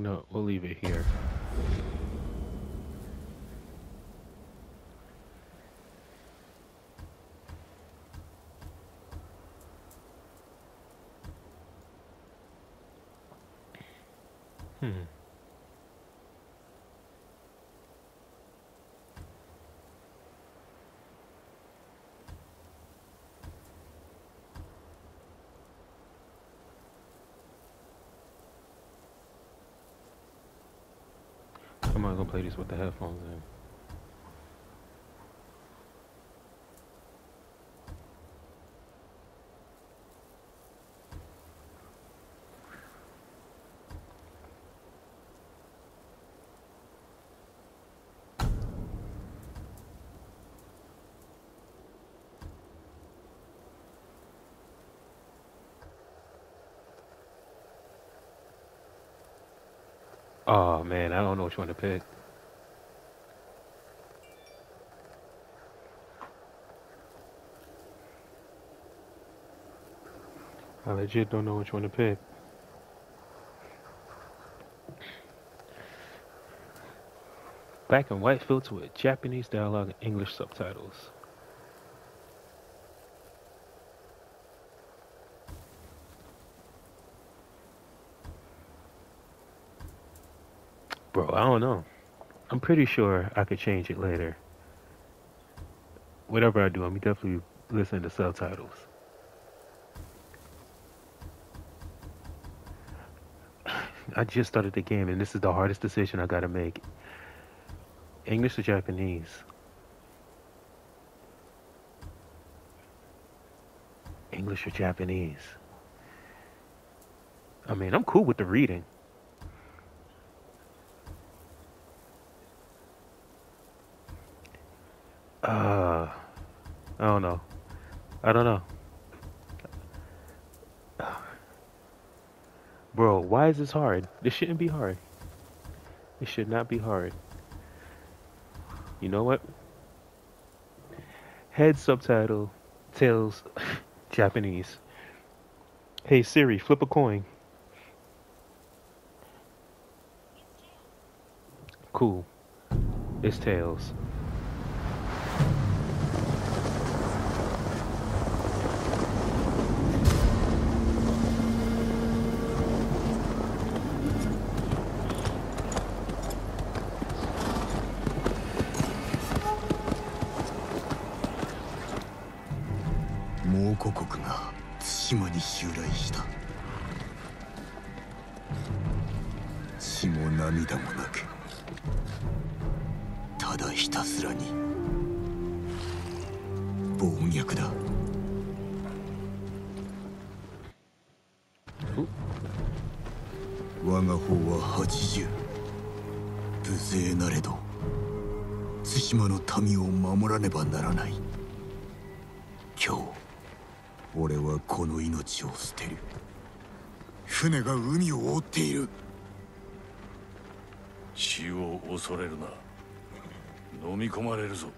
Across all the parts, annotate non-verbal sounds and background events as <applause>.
No, we'll leave it here. Hmm. I'm not gonna play this with the headphones in. Oh man, I don't know which one to pick. I legit don't know which one to pick. Black and white filter with Japanese dialogue and English subtitles. Bro, I don't know. I'm pretty sure I could change it later. Whatever I do, I'm definitely listening to subtitles. I just started the game, and this is the hardest decision I gotta make. English or Japanese? English or Japanese? I mean, I'm cool with the reading. Don't know. I don't know. Bro, why is this hard? This shouldn't be hard. It should not be hard. You know what? Head subtitle, tails, <laughs> Japanese. Hey Siri, flip a coin. Cool. It's tails. が方は八十。無勢なれど対馬の民を守らねばならない。今日俺はこの命を捨てる。船が海を覆っている。死を恐れるな。飲み込まれるぞ。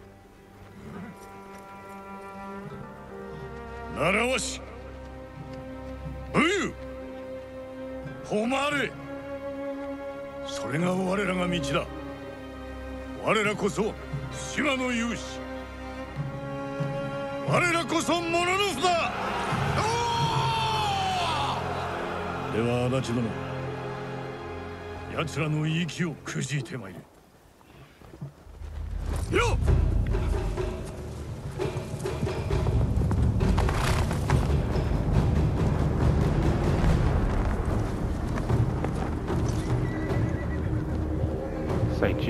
習わし武勇誉れ。それが我らが道だ。我らこそ島の勇士。我らこそモノノフだ。では足立殿奴らの息をくじいてまいれ。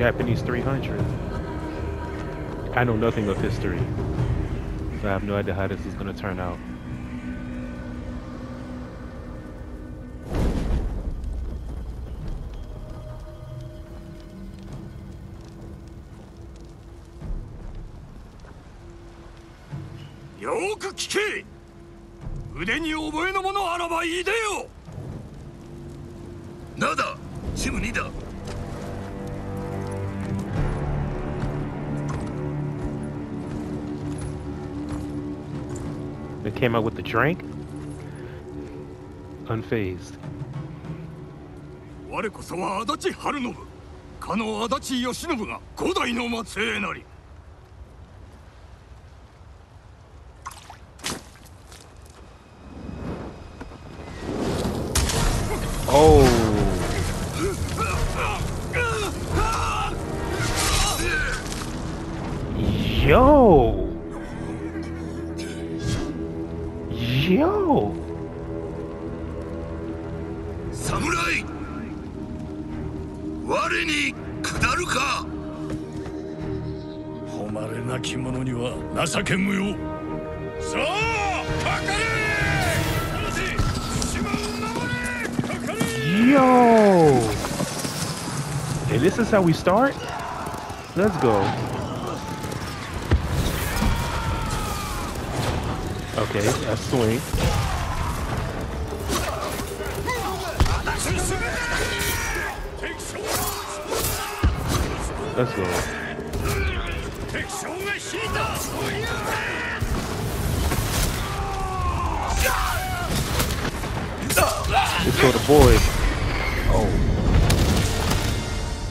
Japanese 300. I know nothing of history. So I have no idea how this is going to turn out. the drink. Unfazed. 我こそは足立晴信かの足立義信が五代の末裔なり how we start? Let's go. Okay, a swing. Let's go. Let's go, the boys.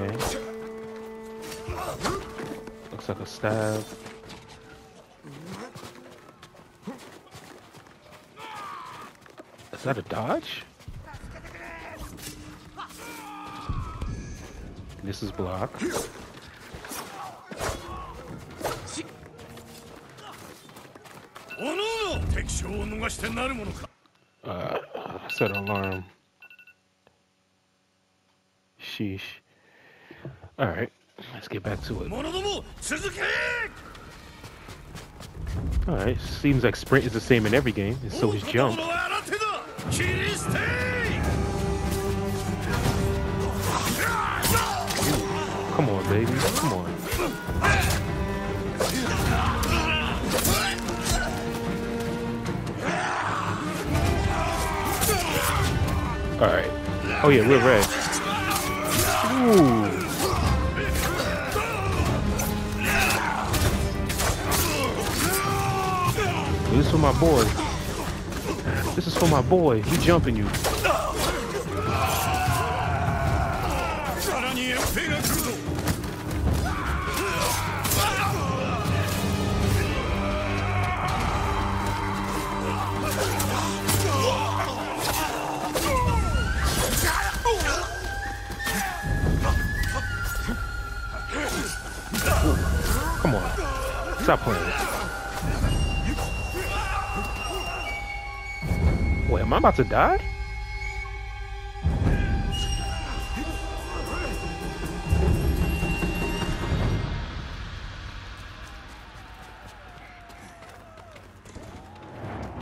Okay. Looks like a stab. Is that a dodge? This is block. Uh, set alarm. Sheesh. All right, let's get back to it. All right, seems like sprint is the same in every game, and so is jump. Come on, baby. Come on. All right. Oh yeah, we're red. Ooh. for my boy. This is for my boy. He jumping you. Come on. Stop playing. about to die?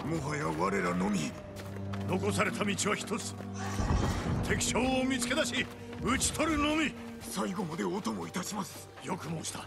もはや我らのみ。残された道は一つ。敵将を見つけ出し討ち取るのみ。最後までお供いたします。よく申した。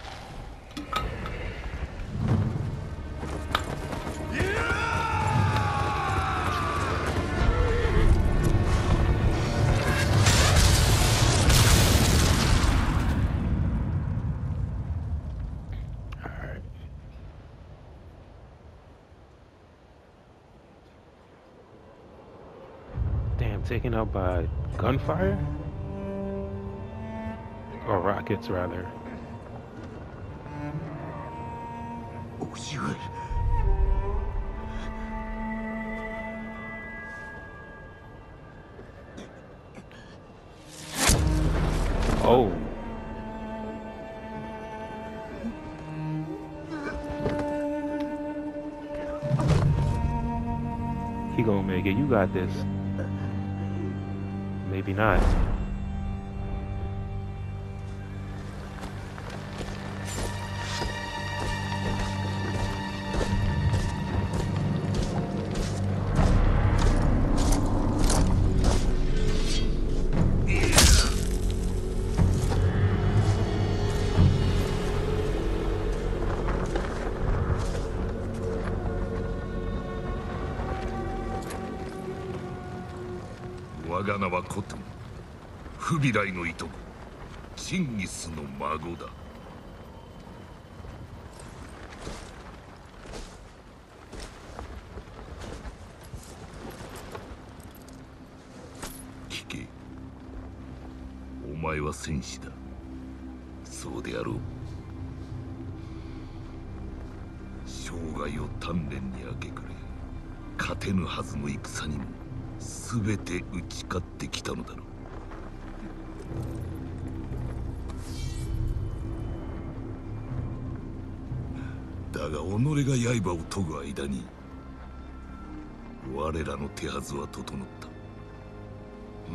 taken out by gunfire? Or rockets, rather. Oh, shoot. Oh. He gonna make it. You got this. Maybe not. 我が名はコトンフビライのいとこ。チンギスの孫だ。聞け。お前は戦士だ。そうであろう。生涯を丹念に明け暮れ勝てぬはずの戦にも全て打ち勝ってきたのだろう。だが己が刃を研ぐ間に我らの手はずは整った。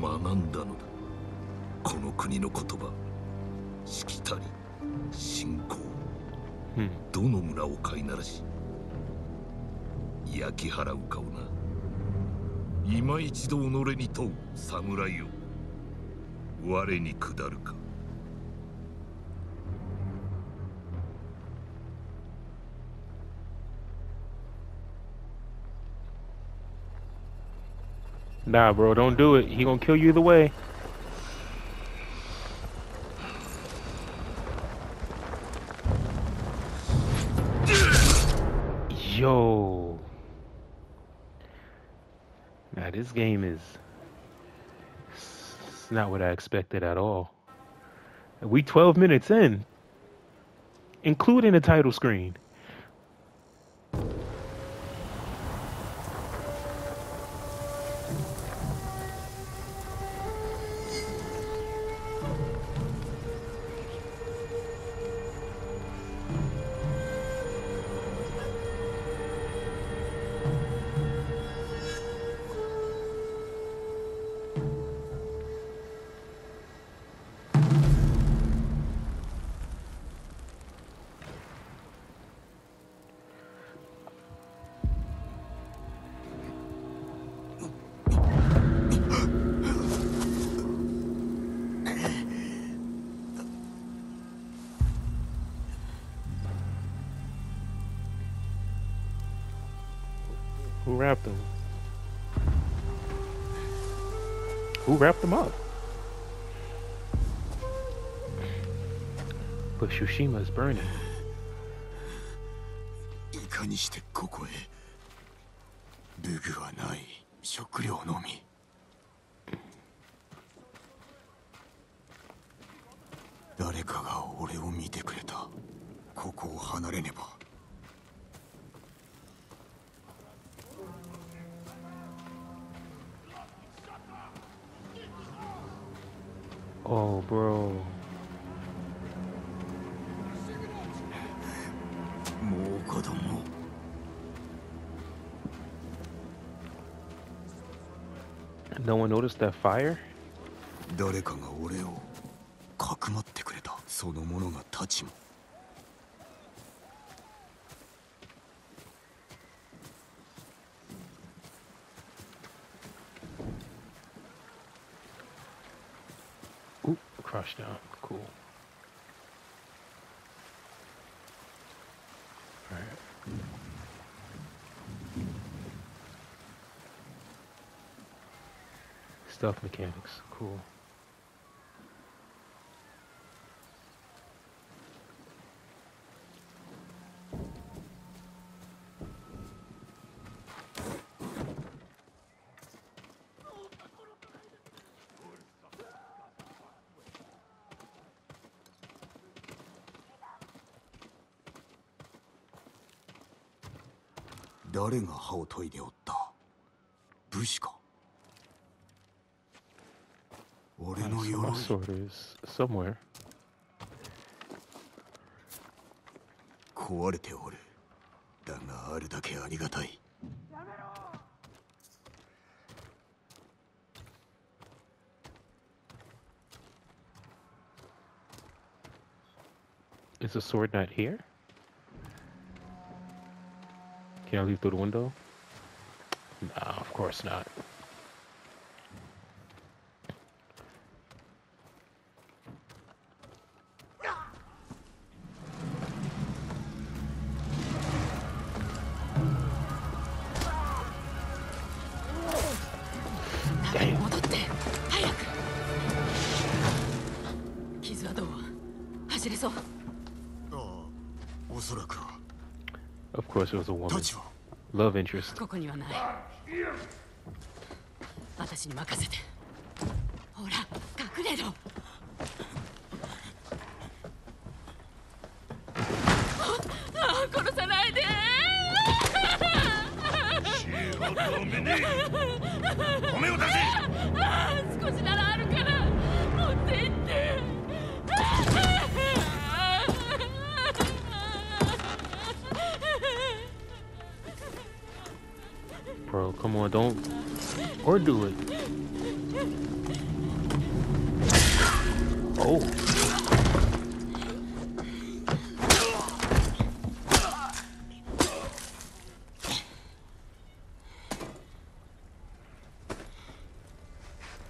学んだのだ。この国の言葉。しきたり信仰。Hmm. どの村を飼いならし焼き払うかをな今一度己に問う侍よ我に下るか Nah, bro, don't do it. He gonna kill you either way. This game is it's not what I expected at all. We 12 minutes in, including the title screen. Who wrapped them? Who wrapped them up? But Tsushima is burning. いかにしてここへ武具はない食料のみ No one noticed that fire? 誰かが俺をかくまってくれたその者が立ちも Oop, crushed down. Cool. Stuff mechanics. Cool.「Who 誰が歯を研いでおった sword is somewhere. 壊れておるだがあるだけありがたい Is the sword not here? Can I leave through the window? No, of course not. Love interest. ここにはない私に任せてほら隠れろああ殺さないで米を出せあ On, don't. Or do it. Oh.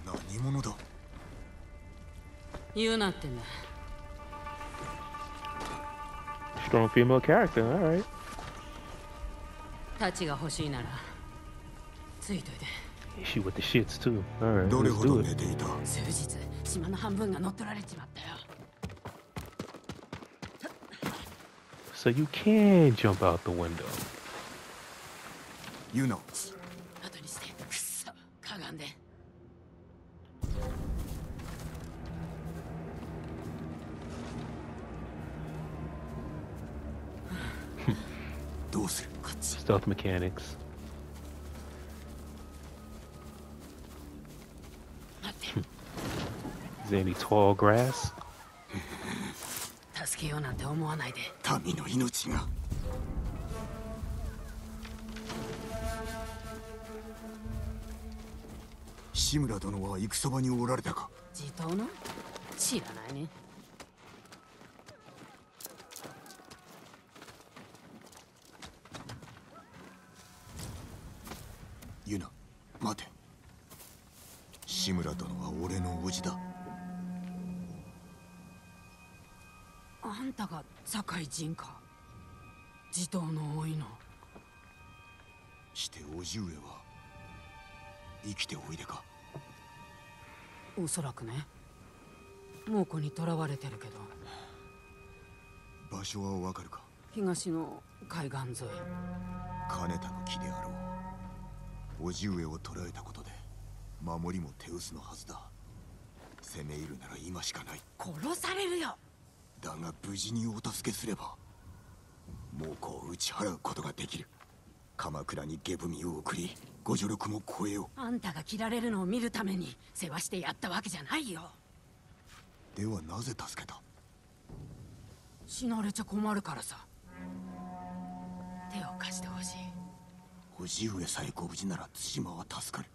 何者だ言うなってんだ Strong female character, alright. 太刀が欲しいなら She with the shits too. Alright, どれ let's ほど do 寝 it. ていた数日島の半分が乗っ取られちまったよ So you can jump out the window. ユナ後にしてくっそかがんで<laughs> どうするこっち Stealth mechanics. Any tall grass? 助けようなんて思わないで。民の命が。志村殿は戦場におられたか？地頭の？知らないね。ユナ待て。志村殿は俺の叔父だあんたが堺人か。地頭の多いの。して叔父上は生きておいでか。おそらくね。猛虎に囚われてるけど。場所はわかるか。東の海岸沿い。金田の木であろう。叔父上を捕らえたことで守りも手薄のはずだ。攻め入るなら今しかない。殺されるよだが無事にお助けすれば猛虎を打ち払うことができる。鎌倉に下踏みを送りご助力も超えよあんたが切られるのを見るために世話してやったわけじゃないよ。うではなぜ助けた？死なれちゃ困るからさ。手を貸してほしい。叔父上さえご無事なら対馬は助かる。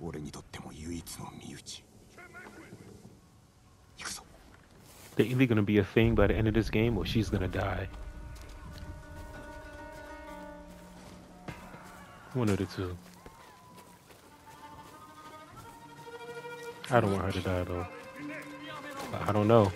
俺にとっても唯一の身内 They're either gonna be a thing by the end of this game or she's gonna die. One of the two. I don't want her to die though. I don't know.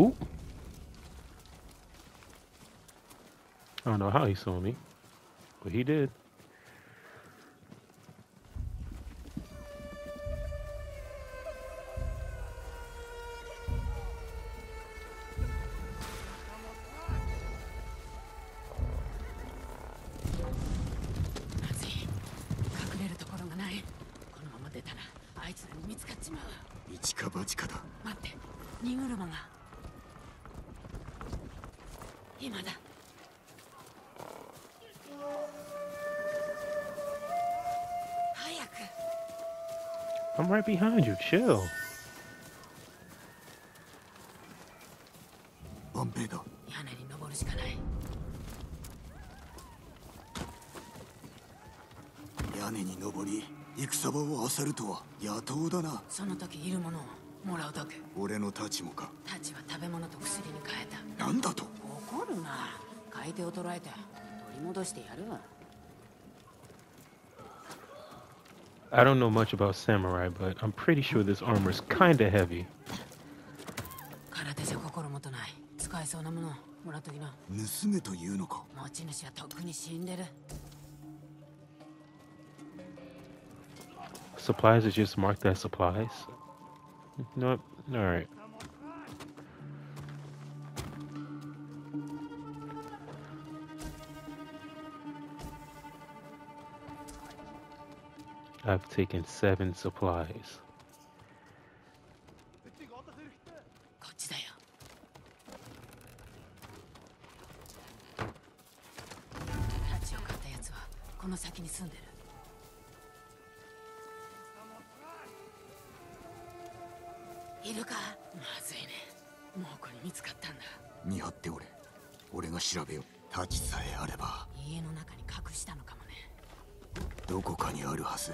Ooh. I don't know how he saw me, but he did. Right behind you. Chill. ワンペイだ屋根に登るしかない。屋根に登り戦場を漁るとは野党だな。その時いるものをもらうだけ俺の太刀もか。太刀は食べ物と薬に変えた。なんだと？怒るな。買い手を捕らえて取り戻してやるわ I don't know much about samurai, but I'm pretty sure this armor is kind of heavy. Supplies are just marked as supplies? No, alright. I've taken seven supplies. こっちだよ。タッチを買ったやつはこの先に住んでる。いるか？まずいね。もうこれ見つかったんだ。見張っておれ。俺が調べよ。う太刀さえあれば。家の中に隠したのかもね。どこかにあるはず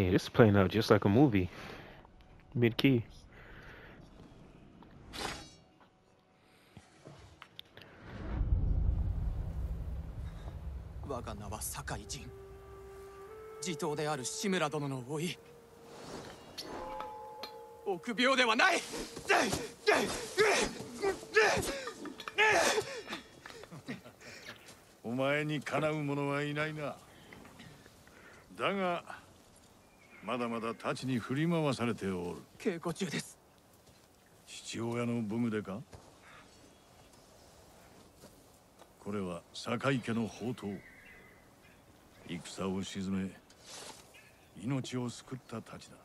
Hey, this is playing out just like a movie. Mid key. 我が名は酒井仁地頭である志村殿の甥臆病ではないお前にかなう者はいないなだがまだまだ太刀に振り回されておる。稽古中です。父親の武具でか？これは酒井家の宝刀。戦を鎮め命を救った太刀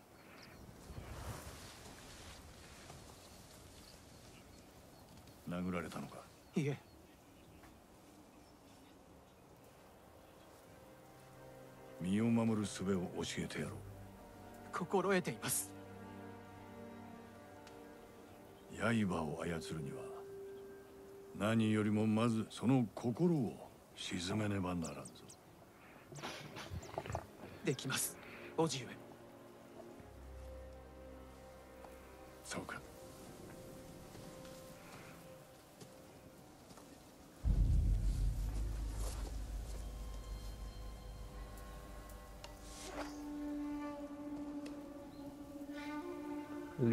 だ。殴られたのか？いえ。身を守る術を教えてやろう心得ています。刃を操るには何よりもまずその心を鎮めねばならんぞ。できます。叔父上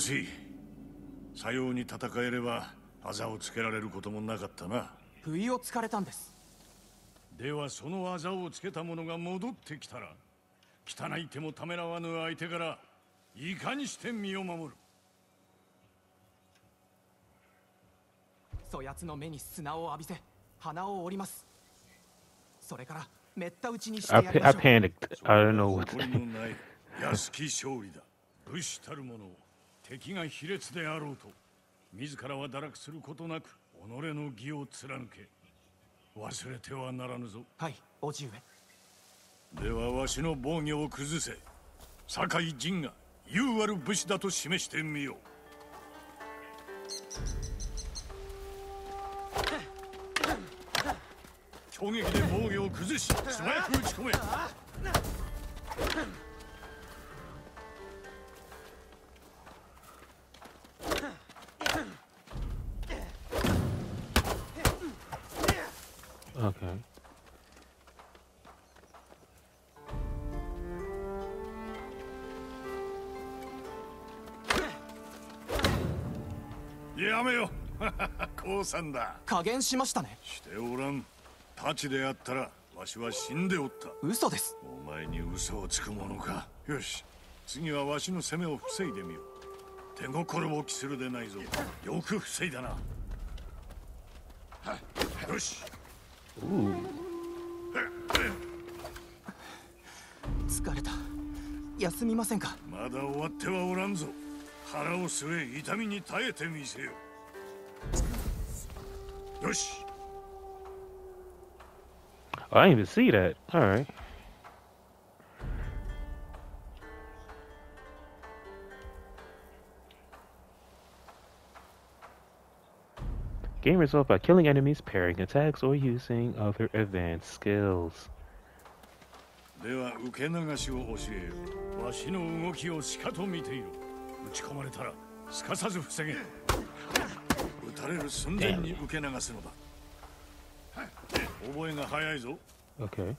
しいさように戦えればあざをつけられることもなかったな。不意をつかれたんです。ではそのあざをつけた者が戻ってきたら汚い手もためらわぬ相手からいかにして身を守る。そやつの目に砂を浴びせ鼻を折ります。それからめった打ちにして I, やりま I しょう。panicked. I don't know what. 誇りのない安き勝利だ。武士たる者を敵が卑劣であろうと自らは堕落することなく己の義を貫け。忘れてはならぬぞ。はい叔父上。ではわしの防御を崩せ。酒井陣が優ある武士だと示してみよう。<laughs> 攻撃で防御を崩し素早く打ち込めだ。加減しましたね。しておらん。太刀であったらわしは死んでおった。嘘です。お前に嘘をつくものか。よし。次はわしの攻めを防いでみよう。手心を期するでないぞ。よく防いだな。はよし.疲れた。休みませんか？まだ終わってはおらんぞ。腹を据え痛みに耐えてみせよ よし I didn't even see that. All right. Game resolved by killing enemies, parrying attacks, or using other advanced skills. では受け流しを教えよわしの動きをしかと見ていろ打ち込まれたらすかさず防げ 撃たれる寸前に受け流すのだ。覚えが早いぞ。Okay.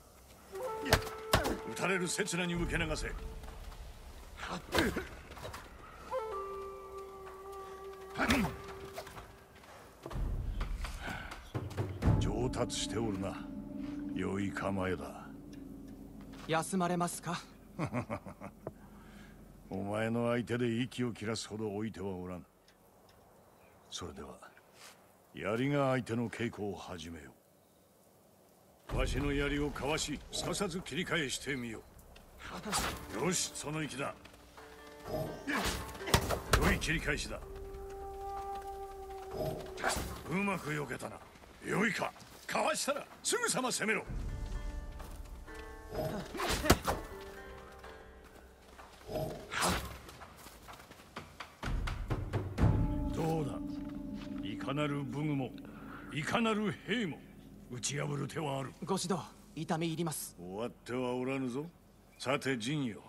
撃たれる刹那に受け流せ。上達しておるな。良い構えだ。休まれますか？<laughs> お前の相手で息を切らすほど置いてはおらんそれでは。槍が相手の稽古を始めよう。わしの槍をかわしすかさず切り返してみよう。よしその息だ。良い切り返しだ。うまく避けたな。良いか。かわしたらすぐさま攻めろ。かなる武具もいかなる兵も打ち破る手はある。ご指導痛み入ります。終わってはおらぬぞ。さて陣よ。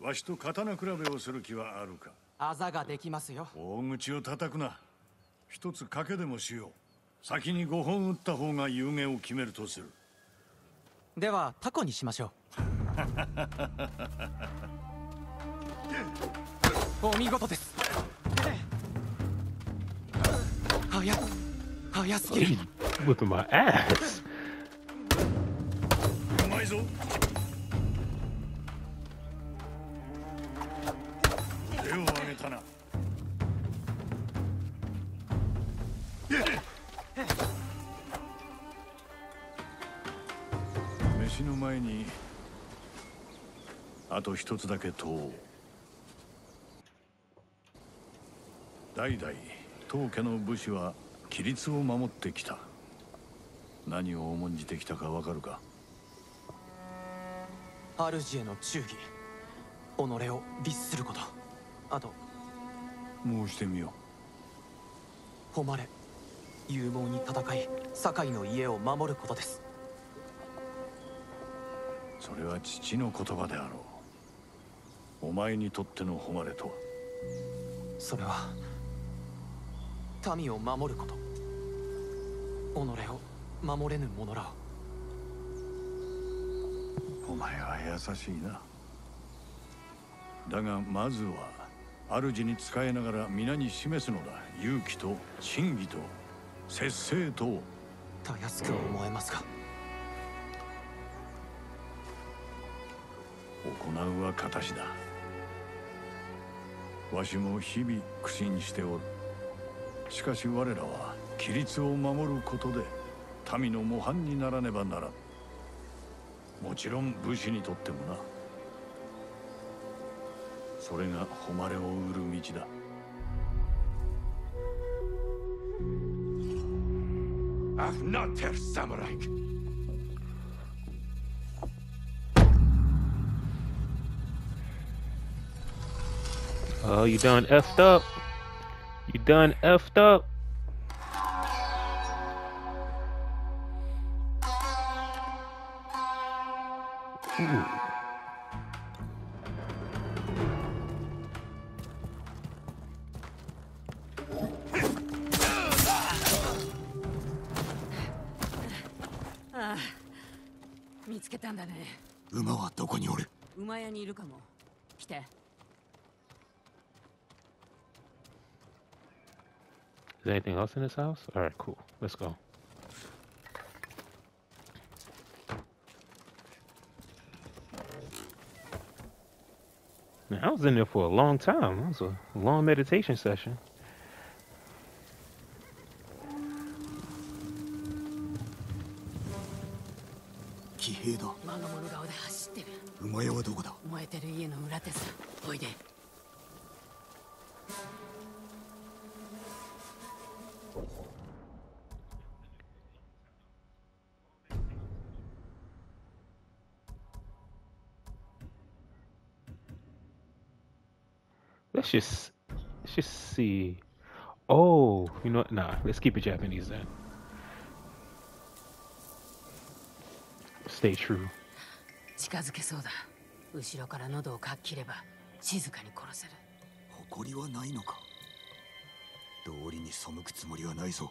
わしと刀比べをする気はあるか。あざができますよ。大口を叩くな。一つ賭けでもしよう。先に5本打った方が有言を決めるとする。ではタコにしましょう。<laughs> お見事です早早すぎる。<laughs> Whipping my ass. うまいぞ。手を挙げたな。飯の前にあと一つだけ問おう。代々当家の武士は規律を守ってきた。何を重んじてきたかわかるか？主への忠義。己を律すること。あと申してみよ誉れ勇猛に戦い堺の家を守ることです。うそれは父の言葉であろう。お前にとっての誉れとは？それは民を守ること。己を守れぬ者ら。をお前は優しいな。だがまずは主に仕えながら皆に示すのだ。勇気と真偽と節制と。をたやすく思えますが行うは形だ。わしも日々苦心しておるしかし我らは規律を守ることで民の模範にならねばならんもちろん武士にとってもなそそれが誉れを売る道だ Ach, not der Samurai! Oh, you done effed up. Done effed up. there anything else in this house? All right, cool. Let's go. Man, I was in there for a long time. That was a long meditation session. 騎兵だ我が物顔で走ってる馬屋はどこだ燃えてる家の裏手さおいで Just let's just see. Oh, you know what? Nah, let's keep it Japanese then. Stay true. 近づけそうだ後ろから喉をかっ切れば静かに殺せる誇りはないのか道理に背くつもりはないぞ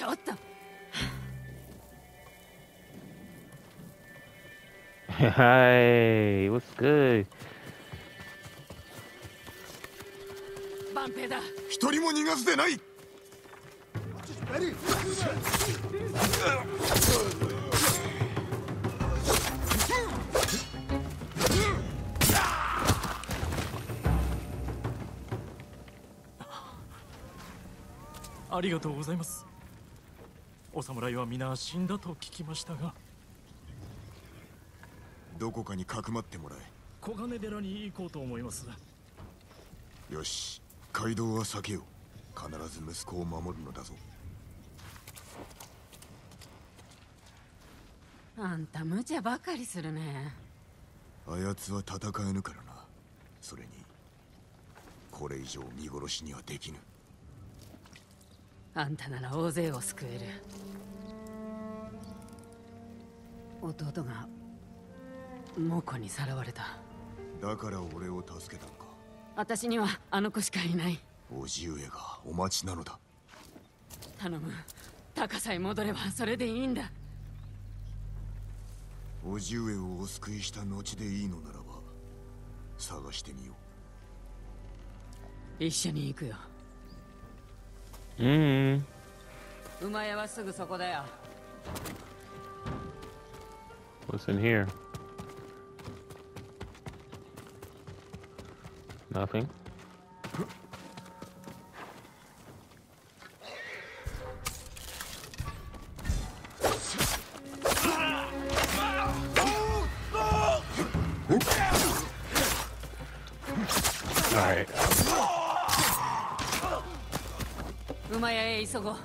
Hi, what's good? 万平だ。一人も逃がすでない。ありがとうございます。お侍は皆死んだと聞きましたがどこかにかくまってもら小金寺に行こうと思います。えよし。街道は避けよう。必ず息子を守るのだぞ。あんた無茶ばかりするね。あやつは戦えぬからな。それにこれ以上見殺しにはできぬ。あんたなら大勢を救える。弟が猛虎にさらわれた。だから俺を助けたのか。私にはあの子しかいない。叔父上がお待ちなのだ。頼む。高さえ戻ればそれでいいんだ。叔父上をお救いした後でいいのならば探してみよ一緒に行くよ。Mm. 馬屋はすぐそこだよ。What's in here? Nothing. Alright. 馬屋へ急ごう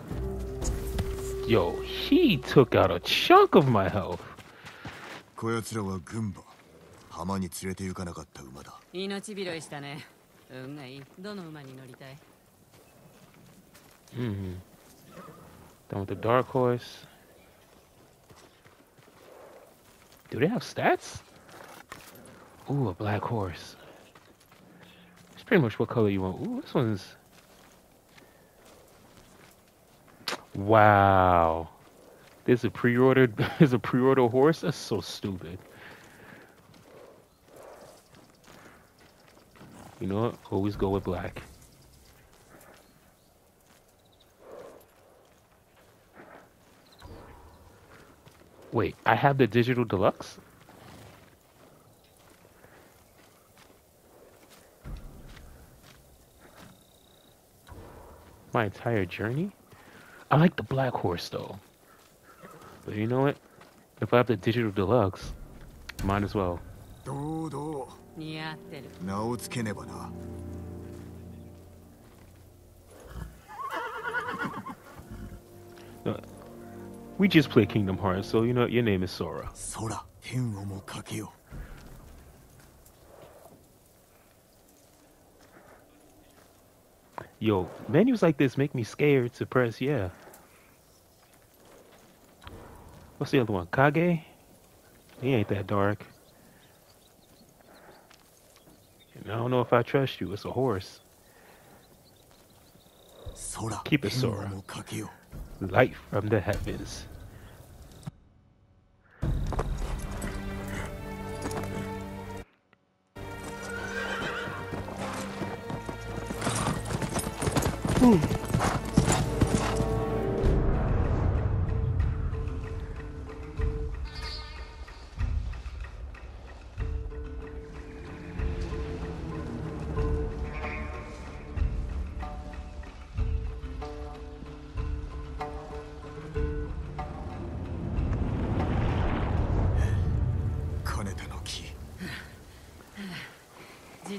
Yo, he took out a chunk of my health. うこやつらは軍馬 浜に連れて行かなかった馬だ命拾いしたね運がいいどの馬に乗りたい Mm. Done with the dark horse. Do they have stats? Ooh, a black horse. It's pretty much what color you want. Ooh, this one's. Wow. There's a pre-ordered <laughs> there's a pre-order horse? That's so stupid. You know what? Always go with black. Wait, I have the digital deluxe? My entire journey? I like the black horse though. But you know what? If I have the digital deluxe, might as well. どうど 似合ってるう名をつけねばな We just play Kingdom Hearts, so you know your name is Sora. 空天をもかけよ Yo, menus like this make me scared to press yeah. What's the other one? Kage? He ain't that dark. I don't know if I trust you. It's a horse. Keep it, Sora. Light from the heavens. Ooh.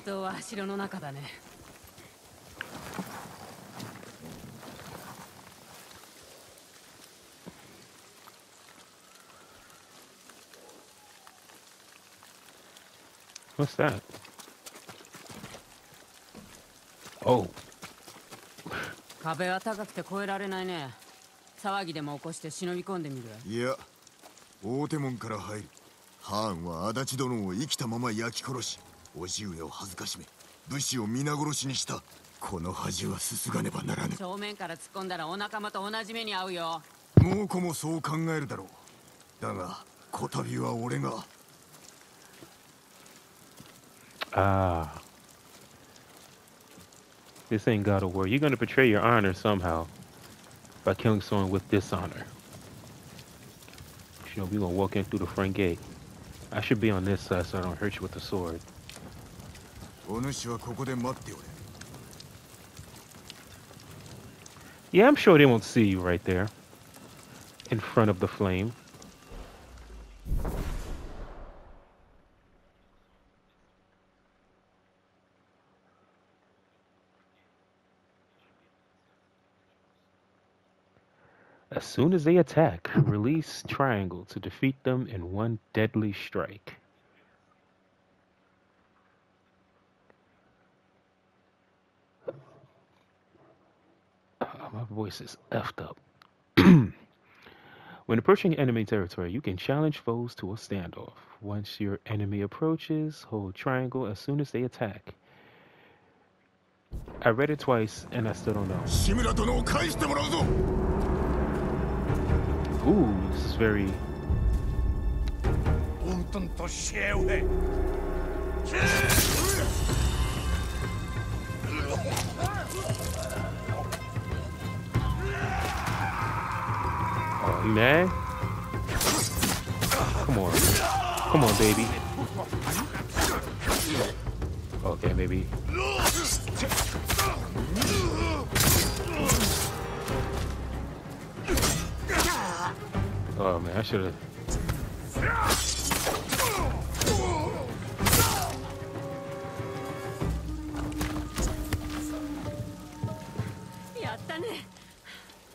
頭は城の中だね。What's that? Oh, 壁は高くて越えられないね。騒ぎでも起こして忍び込んでみる。いや大手門から入るハーンは足立殿を生きたまま焼き殺し叔父上を恥ずかしめ武士を皆殺しにしたこの恥はすすがねばならぬ正面から突っ込んだらお仲間と同じ目に遭うよ猛虎もそう考えるだろうだがこたびは俺が ah. This ain't God of War. You're gonna betray your honor somehow by killing someone with dishonor. You know, we gonna walk in through the front gate. I should be on this side so I don't hurt you with the sword. お主はここで待っておれ Yeah, I'm sure they won't see you right there. In front of the flame. As soon as they attack, release triangle to defeat them in one deadly strike. voice is effed up. <clears throat> when approaching enemy territory, you can challenge foes to a standoff. Once your enemy approaches, hold triangle as soon as they attack. I read it twice and I still don't know. Ooh, this is very. Oh, you mad? Come on. Come on, baby. Okay, maybe. Oh man, I should have.ーやったね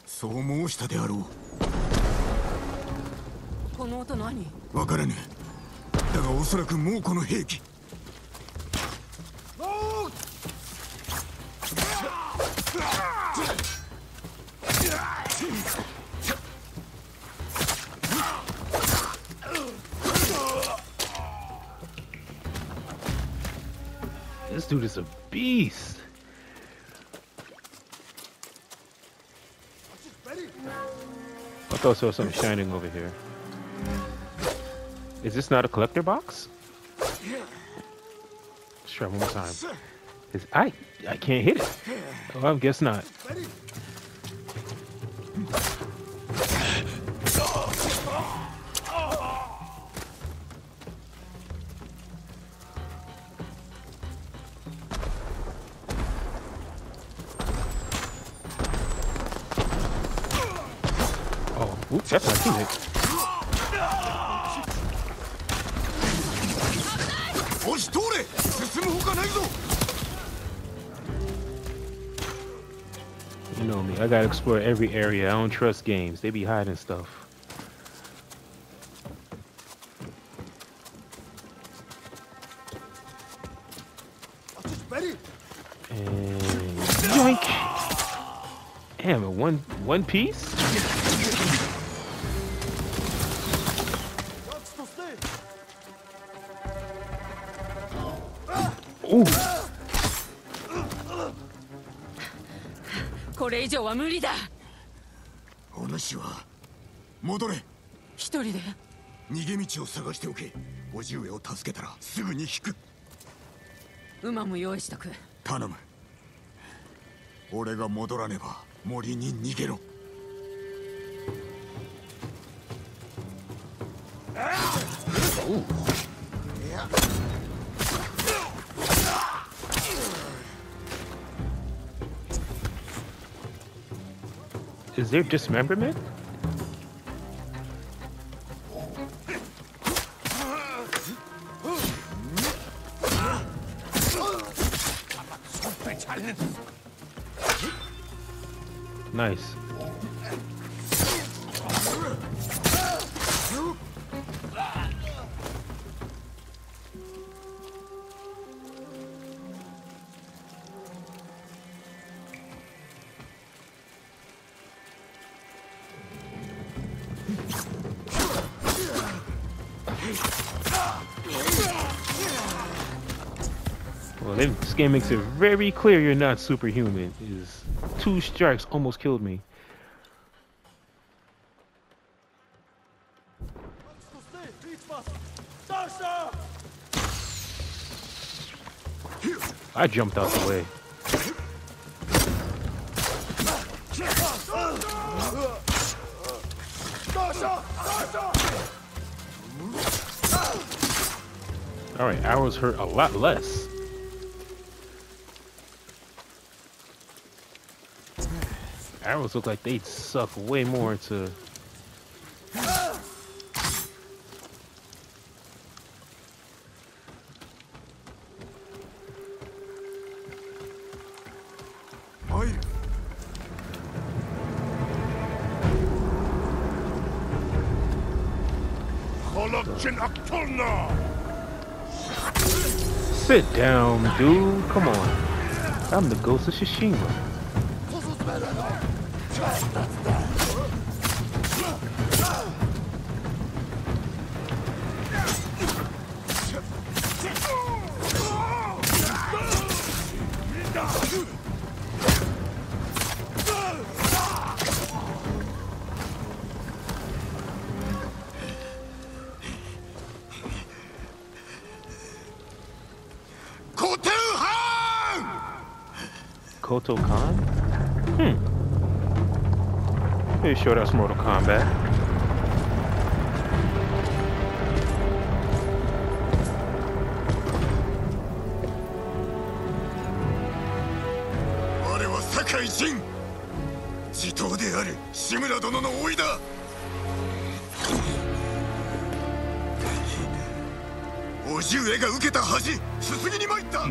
そう申したであろこの 音何うわからぬだがおそらく猛虎の兵器「This dude is a beast. thought saw something shining over here. Is this not a collector box? Let's try one more time. Is I I can't hit it. Oh, I guess not. Oh, oops, that's my teammate. You know me. I gotta explore every area. I don't trust games. They be hiding stuff. And yoink! Damn, in one one piece? は無理だ。お主は戻れ。一人で？逃げ道を探しておけ。叔父上を助けたらすぐに引く。馬も用意しとく。頼む。俺が戻らねば森に逃げろ is there dismemberment? This game makes it very clear you're not superhuman. Is two strikes almost killed me. I jumped out the way. All right, arrows hurt a lot less. Arrows look like they'd suck way more to. Fire. Sit down, dude. Come on. I'm the ghost of Tsushima. Koto Khan? Hmm. Pretty sure that's Mortal Kombat. Koten 地頭である志村殿の甥だ叔父上が受けた恥すすぎに参った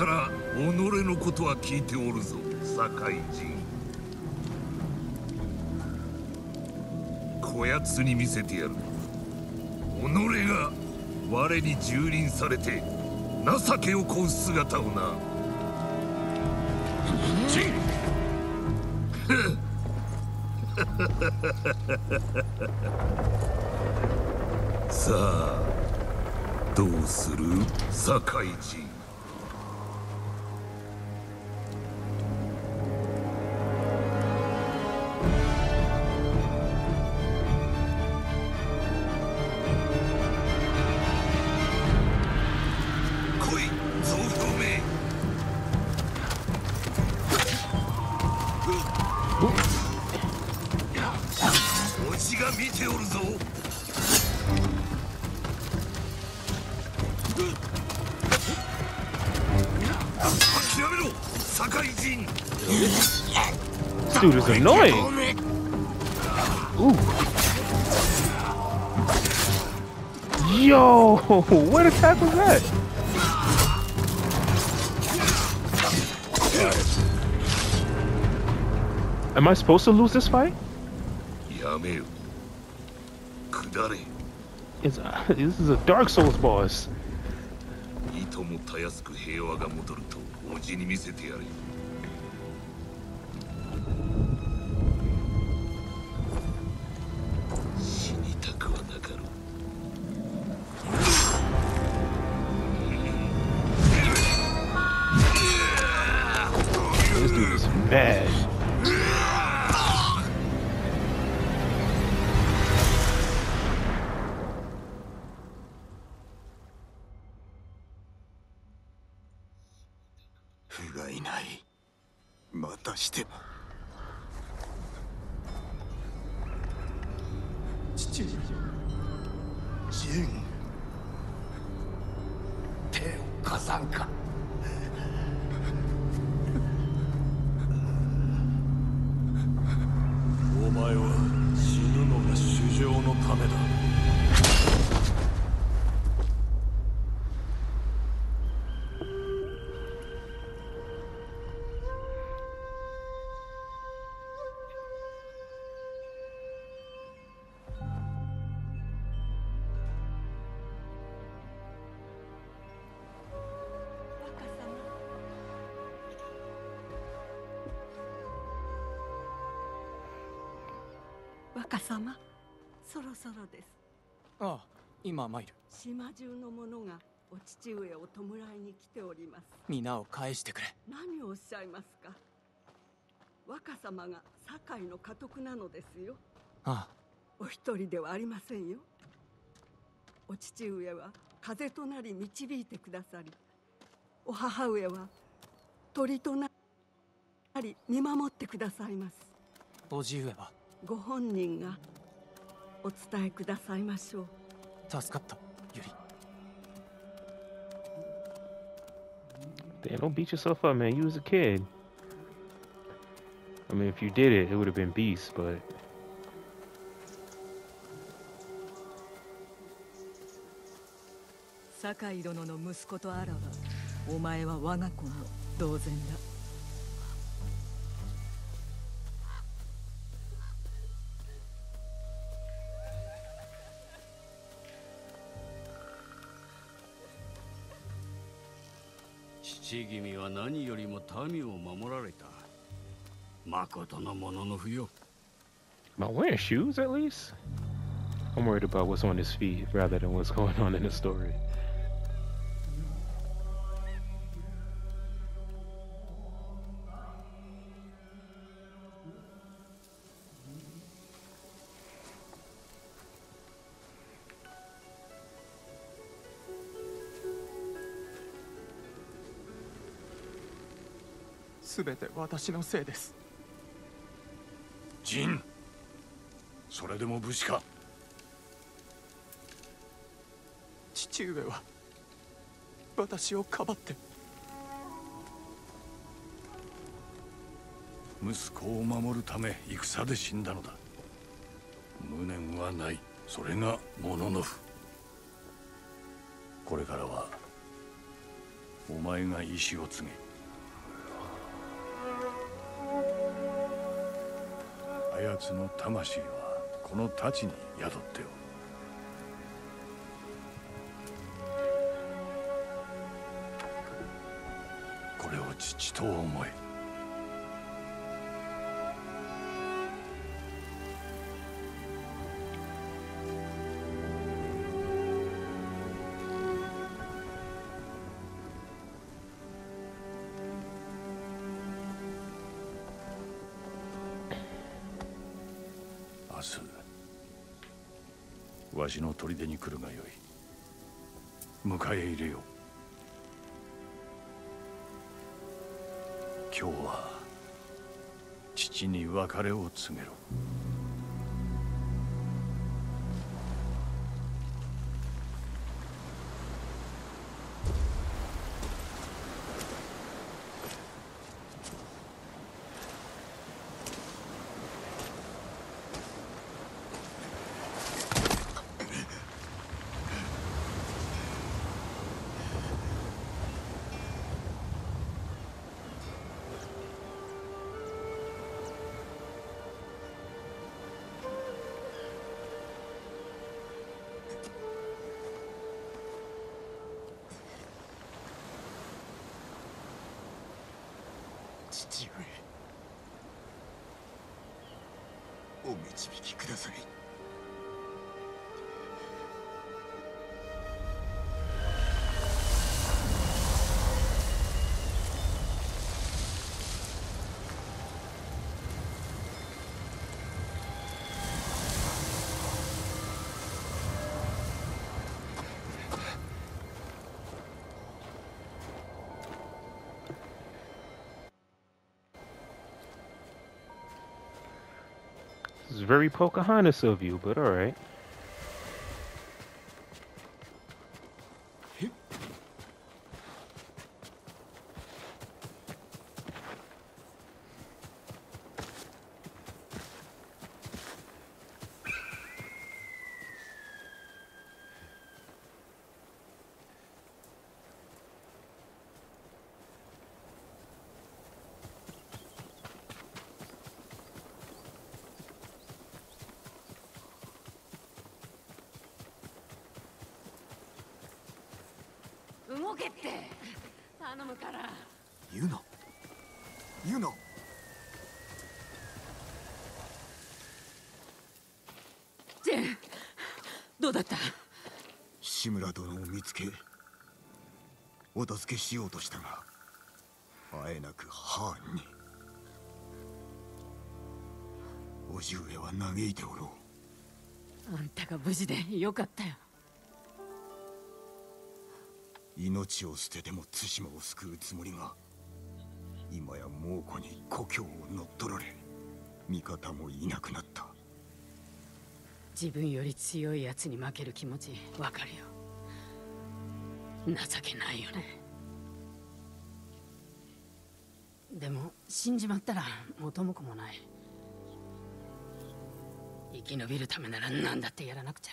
から己のことは聞いておるぞ酒井仁。こやつに見せてやる。己が我に蹂躙されて情けをこう姿をな。仁 <laughs> さあどうする酒井 annoying. Ooh. Yo, <laughs> what attack was that? Am I supposed to lose this fight? やめよ下れ It's, uh, <laughs> this is a Dark Souls boss. いともたやすく平和が戻るとおじに見せてやれ 様そろそろです。ああ今参る。島中の者がお父上を弔いに来ております。皆を返してくれ。何をおっしゃいますか？若様が堺の家督なのですよ。ああ。お一人ではありませんよ。お父上は風となり導いてくださりお母上は鳥となり見守ってくださいます。おじ上はご本人がお伝えくださいましょう助かったゆり Damn, don't beat yourself up, man. You was a kid. I mean, if you did it, it would have been beast, but 酒井殿の息子とあらばお前は我が子も同然だ父君は何よりも民を守られた誠のものの不よ am I wearing shoes at least? I'm worried about what's on his feet rather than what's going on in the story. 全て私のせいです。ジン。それでも武士か？父上は私をかばって。息子を守るため戦で死んだのだ。無念はない。それがモノノフこれからはお前が意志を継げ奴の魂はこの太刀に宿っておる。これを父と思え。私の砦に来るがよい。迎え入れよう。今日は父に別れを告げろ。Very Pocahontas of you, but alright. 動けしようとしたがあえなくハーンに叔父上は嘆いておろう。あんたが無事でよかったよ。命を捨てても対馬を救うつもりが今や猛虎に故郷を乗っ取られ味方もいなくなった。自分より強いやつに負ける気持ちわかるよ。情けないよね死んじまったら元も子もない。生き延びるためなら何だってやらなくちゃ。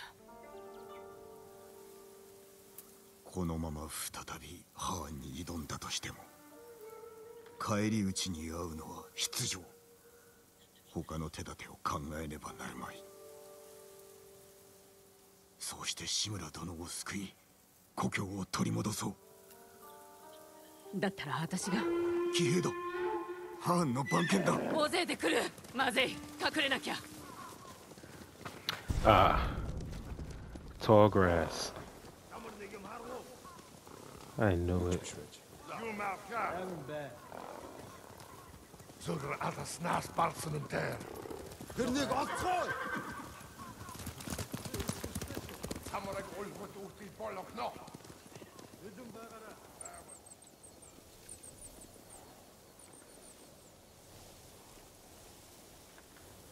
このまま再びハーンに挑んだとしても返り討ちに遭うのは必要他の手立てを考えねばなるまい。そうして志村殿を救い故郷を取り戻そう。だったら私が。騎兵だハーンの番犬だ大勢で来るまずい隠れなきゃ Ah. Tall grass. I knew it. Zulgur atas nas balsın ter. Hörnig Oxford! Samurai ulfut ut i bollock nå.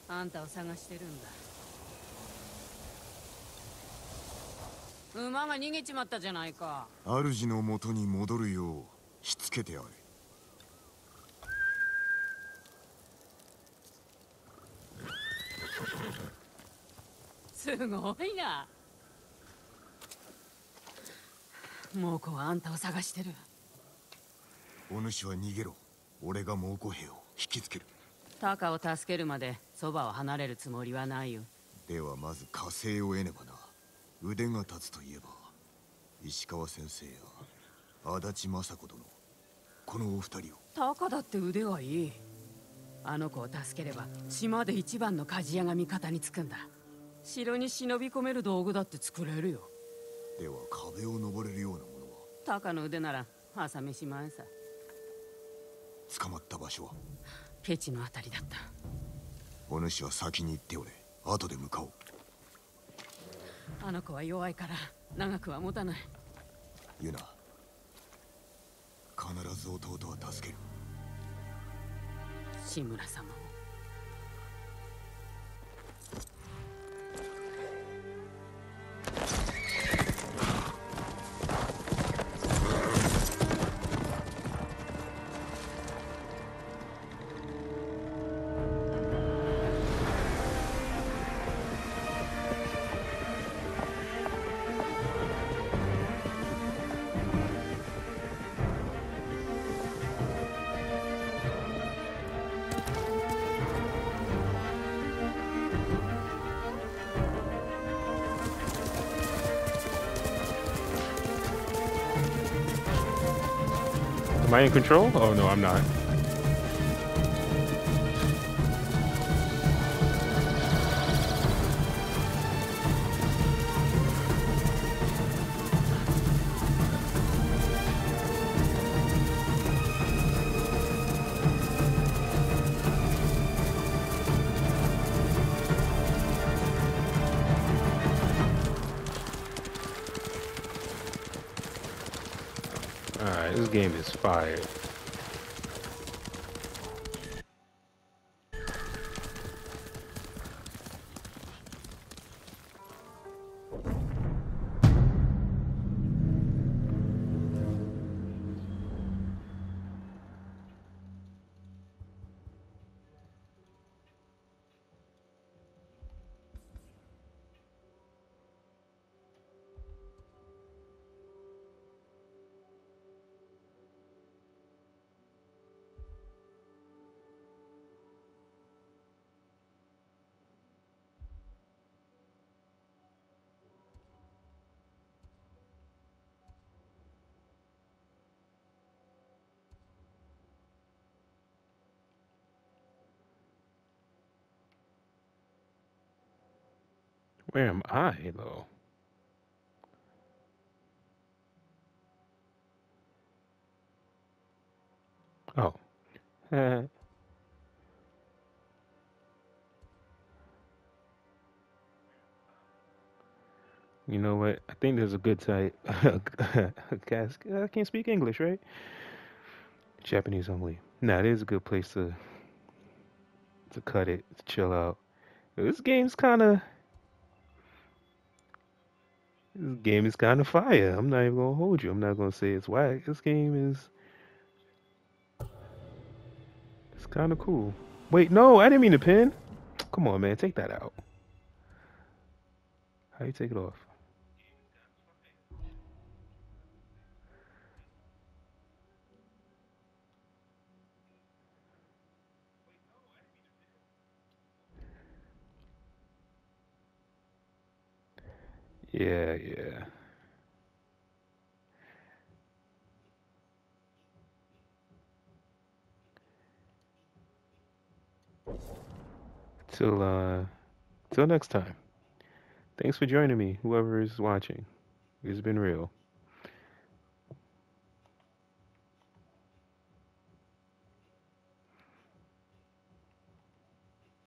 あんたを探してるんだ。馬が逃げちまったじゃないか。主の元に戻るようしつけてあれすごいな。猛虎はあんたを探してる。お主は逃げろ。俺が猛虎兵を引きつけるタカを助けるまでそばを離れるつもりはないよ。ではまず火星を得ねばな。腕が立つといえば石川先生や足立雅子殿このお二人を。タカだって腕がいい。あの子を助ければ島で一番の鍛冶屋が味方につくんだ。城に忍び込める道具だって作れるよ。では壁を登れるようなものは？タカの腕なら朝飯前さ。捕まった場所は？ケチのあたりだった。お主は先に行っておれ。後で向かおう。あの子は弱いから長くは持たない。ユナ必ず弟は助ける。志村様 I in control? Oh no, I'm not. Where am I, though? Oh. <laughs> You know what? I think there's a good type. <laughs> I can't speak English, right? Japanese only. Nah, there's a good place to to cut it, to chill out. This game's kind of this game is kind of fire. I'm not even gonna hold you. I'm not gonna say it's whack. This game is it's kind of cool. Wait, no, I didn't mean to pin. Come on, man, take that out. How you take it off? Yeah, yeah. Till uh till next time. Thanks for joining me, whoever is watching. It's been real.